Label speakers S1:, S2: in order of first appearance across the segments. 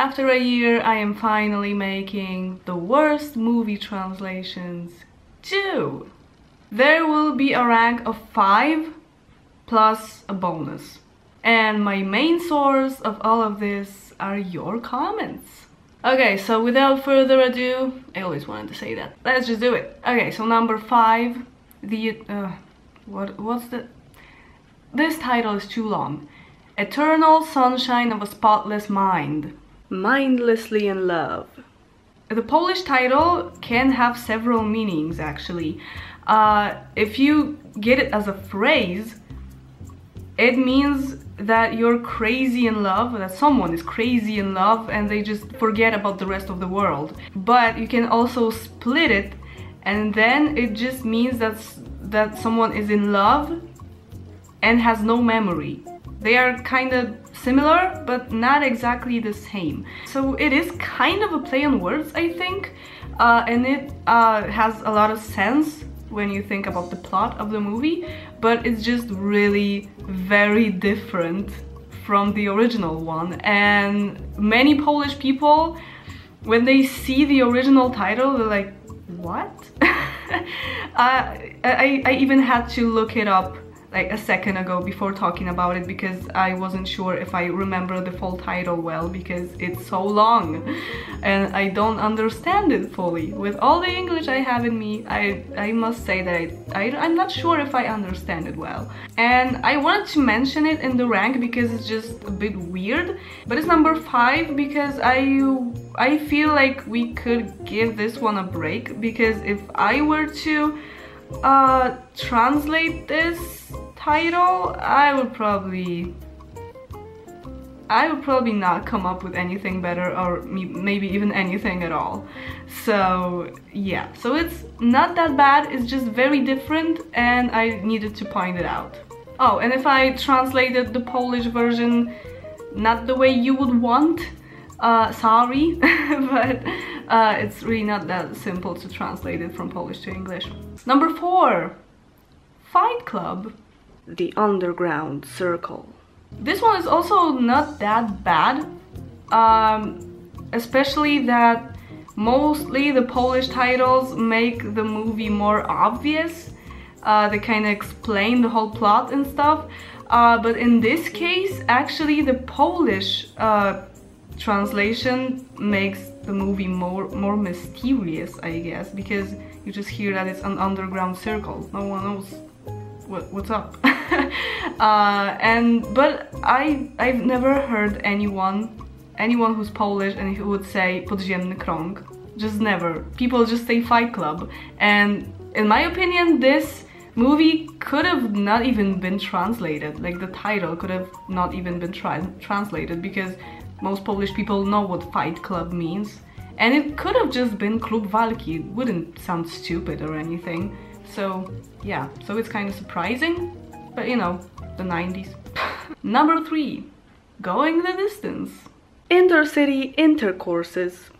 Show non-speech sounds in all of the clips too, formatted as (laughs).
S1: After a year, I am finally making the worst movie translations too. There will be a rank of 5 plus a bonus. And my main source of all of this are your comments. Okay, so without further ado, I always wanted to say that. Let's just do it. Okay, so number 5, the... Uh, what, what's the... This title is too long. Eternal Sunshine of a Spotless Mind. Mindlessly in Love. The Polish title can have several meanings actually. Uh, if you get it as a phrase, it means that you're crazy in love, that someone is crazy in love and they just forget about the rest of the world. But you can also split it and then it just means that, that someone is in love and has no memory. They are kind of similar, but not exactly the same. So it is kind of a play on words, I think, uh, and it uh, has a lot of sense when you think about the plot of the movie, but it's just really very different from the original one. And many Polish people, when they see the original title, they're like, what? (laughs) uh, I, I even had to look it up like a second ago before talking about it because I wasn't sure if I remember the full title well because it's so long and I don't understand it fully. With all the English I have in me, I, I must say that I, I, I'm not sure if I understand it well. And I wanted to mention it in the rank because it's just a bit weird, but it's number 5 because I, I feel like we could give this one a break because if I were to uh, translate this title, I would probably... I would probably not come up with anything better or maybe even anything at all. So yeah, so it's not that bad, it's just very different and I needed to point it out. Oh, and if I translated the Polish version not the way you would want, uh, sorry, (laughs) but uh, it's really not that simple to translate it from Polish to English. Number four, Fight Club. The Underground Circle. This one is also not that bad, um, especially that mostly the Polish titles make the movie more obvious. Uh, they kind of explain the whole plot and stuff. Uh, but in this case, actually the Polish uh, translation makes the movie more more mysterious, I guess, because you just hear that it's an underground circle. No one knows what, what's up. (laughs) uh, and but I I've never heard anyone anyone who's Polish and who would say podziemny krąg. Just never. People just say Fight Club. And in my opinion, this movie could have not even been translated. Like the title could have not even been tra translated because most Polish people know what Fight Club means. And it could have just been Klub Walki, it wouldn't sound stupid or anything. So yeah, so it's kind of surprising, but you know, the 90s. (laughs) Number 3. Going the distance. Intercity intercourses.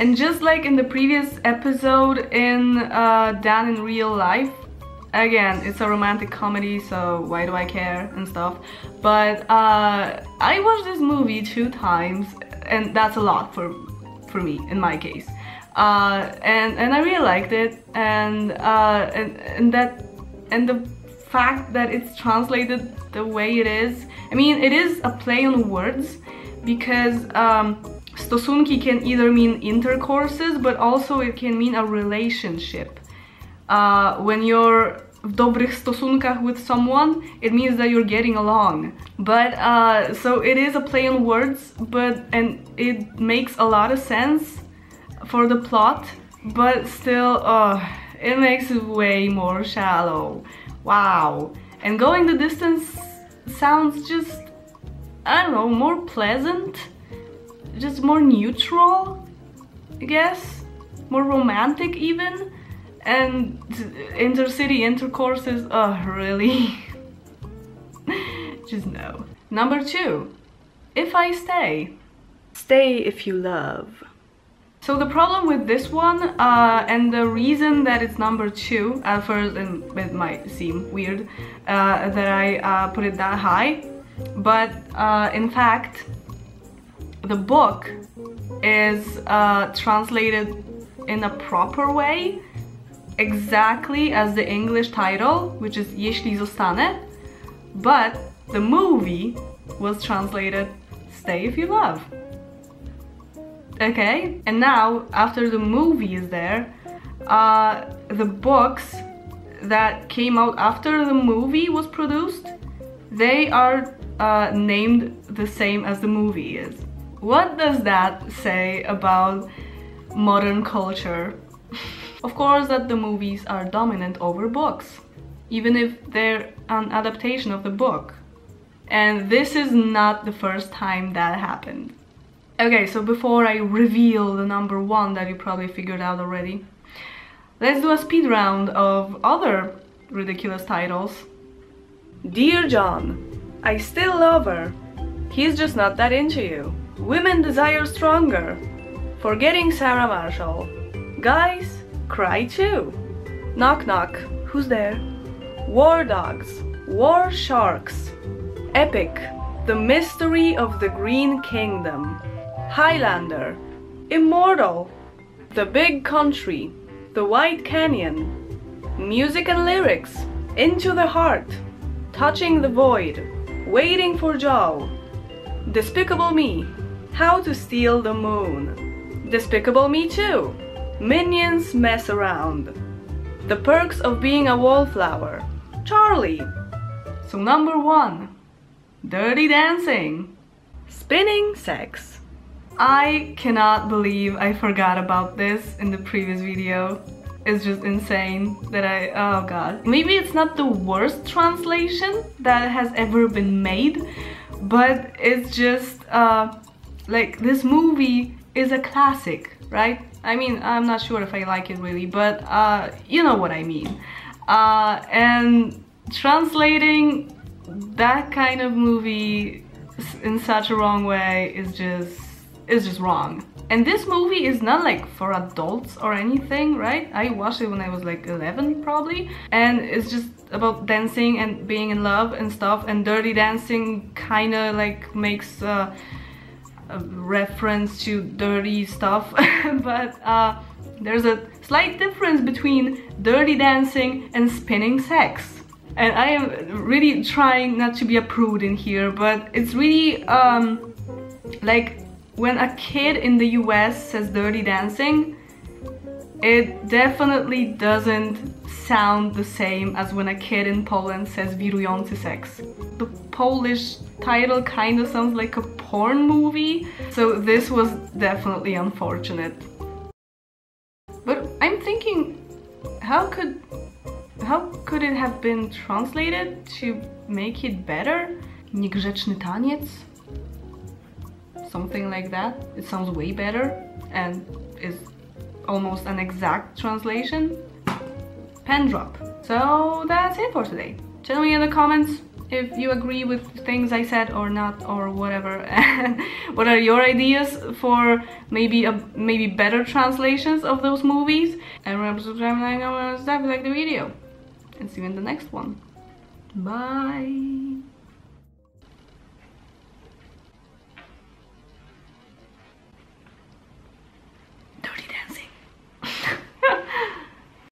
S1: And just like in the previous episode in uh, Dan in Real Life, again, it's a romantic comedy, so why do I care and stuff. But uh, I watched this movie two times, and that's a lot for, for me, in my case. Uh, and, and I really liked it, and, uh, and, and that, and the fact that it's translated the way it is, I mean, it is a play on words, because um, stosunki can either mean intercourses, but also it can mean a relationship. Uh, when you're w dobrych stosunkach with someone, it means that you're getting along. But, uh, so it is a play on words, but, and it makes a lot of sense for the plot, but still, uh, it makes it way more shallow. Wow. And going the distance sounds just, I don't know, more pleasant, just more neutral, I guess, more romantic even. And intercity intercourses, oh really? (laughs) Just no. Number two, if I stay. Stay if you love. So the problem with this one, uh, and the reason that it's number two, at first and it might seem weird uh, that I uh, put it that high, but uh, in fact, the book is uh, translated in a proper way, exactly as the English title, which is Jeśli zostanę, but the movie was translated Stay If You Love. Okay, and now after the movie is there, uh, the books that came out after the movie was produced, they are uh, named the same as the movie is. What does that say about modern culture? Of course that the movies are dominant over books, even if they're an adaptation of the book. And this is not the first time that happened. Okay, so before I reveal the number one that you probably figured out already, let's do a speed round of other ridiculous titles. Dear John, I still love her. He's just not that into you. Women desire stronger. Forgetting Sarah Marshall. Guys, cry too. Knock knock, who's there? War dogs. War sharks. Epic. The mystery of the Green Kingdom. Highlander. Immortal. The Big Country. The White Canyon. Music and lyrics. Into the Heart. Touching the Void. Waiting for Joe. Despicable Me. How to Steal the Moon. Despicable Me 2. Minions Mess Around. The Perks of Being a Wallflower. Charlie. So number one. Dirty Dancing. Spinning Sex. I cannot believe I forgot about this in the previous video. It's just insane that I, oh god. Maybe it's not the worst translation that has ever been made, but it's just, uh, like, this movie is a classic, right? I mean, I'm not sure if I like it really, but, uh, you know what I mean. Uh, and translating that kind of movie in such a wrong way is just is just wrong. And this movie is not like for adults or anything, right? I watched it when I was like 11 probably. And it's just about dancing and being in love and stuff. And Dirty Dancing kind of like makes uh, reference to dirty stuff. (laughs) but uh, there's a slight difference between Dirty Dancing and Spinning Sex. And I am really trying not to be a prude in here, but it's really um, like when a kid in the US says dirty dancing, it definitely doesn't sound the same as when a kid in Poland says wirujący sex. The Polish title kind of sounds like a porn movie, so this was definitely unfortunate. But I'm thinking, how could how could it have been translated to make it better? Niegrzeczny taniec? something like that. It sounds way better and is almost an exact translation. Pen drop. So that's it for today. Tell me in the comments if you agree with things I said or not or whatever. (laughs) What are your ideas for maybe a maybe better translations of those movies? And remember to subscribe and like, like the video. And see you in the next one. Bye